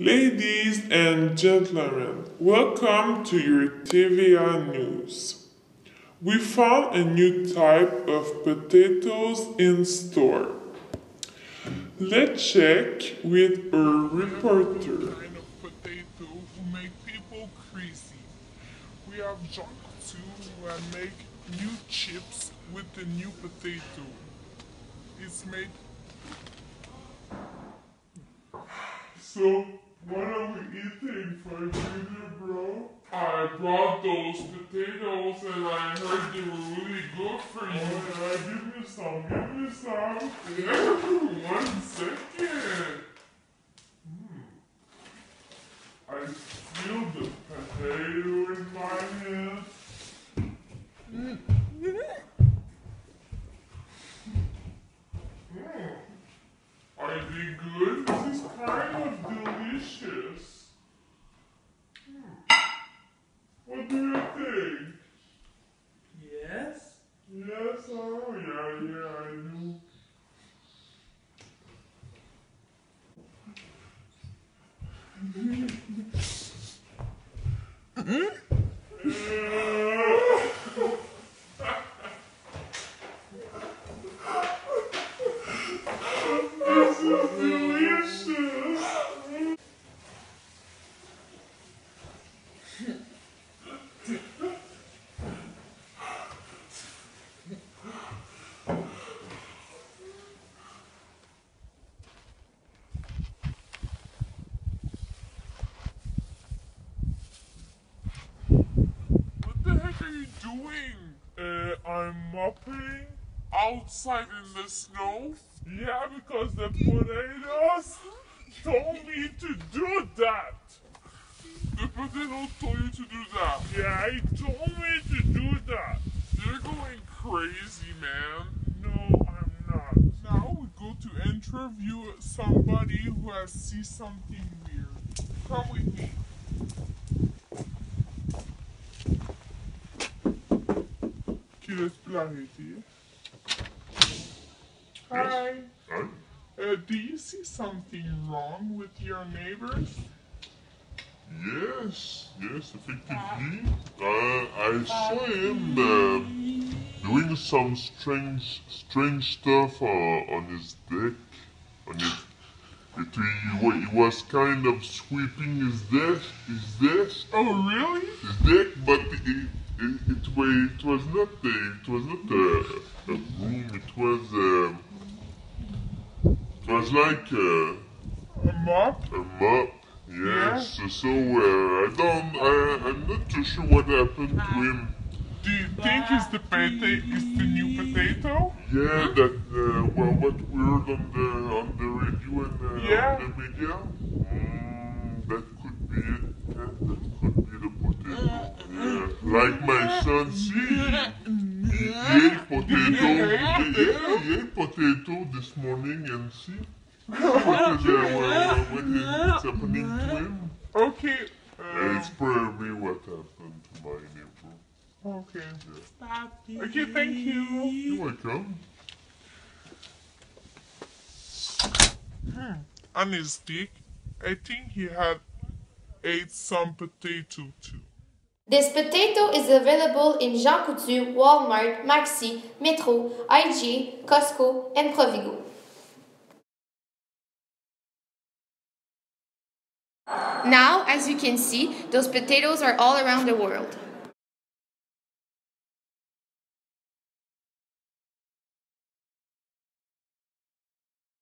Ladies and gentlemen, welcome to your TVA News. We found a new type of potatoes in store. Let's check with our reporter. kind of potato who make people crazy. We have junk too who make new chips with the new potato. It's made So, what are we eating for dinner, bro? I brought those potatoes and I heard they were really good for you. Oh, yeah, give me some, give me some. Yeah, one second. Mm. I feel the potato in my hand. Mm. Are they good? This is kind of delicious. Hmm. What do you think? Yes? Yes, oh yeah, yeah, I do. This is delicious. What the heck are you doing? Uh, I'm mopping outside in the snow. Yeah, because the potatoes told me to do that. The potato told you to do that. Yeah, he told me to do that. You're going crazy, man. No, I'm not. Now we go to interview somebody who has seen something weird. Come with me. Qui laisse l'arrêter? Hi. Hi. Uh, do you see something wrong with your neighbors? Yes, yes, effectively. Uh, I saw him uh, doing some strange, strange stuff uh, on his deck. On his, it, he, he was kind of sweeping his desk, his desk, Oh, really? his deck, but it, it, it, wa- it was not, a, it was not a, a broom. It was, um it was like. Uh, A mop? a mop, yes. So uh, I don't, I, I'm not too sure what happened to him. Do you think it's the potato? Is the new potato? Yeah, that uh, well, what we heard on the on the radio and uh, Yeah. on the media. Mm, that could be it. Yeah, that could be the potato. Yeah. Like my son, see, he, ate potato. Yeah, yeah, he ate potato this morning and see. What is, uh, what, happening to him? Okay. Uh, Um, it's probably what happened to my neighbor. okay. Stop it. Okay, thank you. You're welcome. On his stick, I think he had ate some potato too. This potato is available in Jean Coutu, Walmart, Maxi, Metro, IG, Costco, and Provigo. Now, as you can see, those potatoes are all around the world.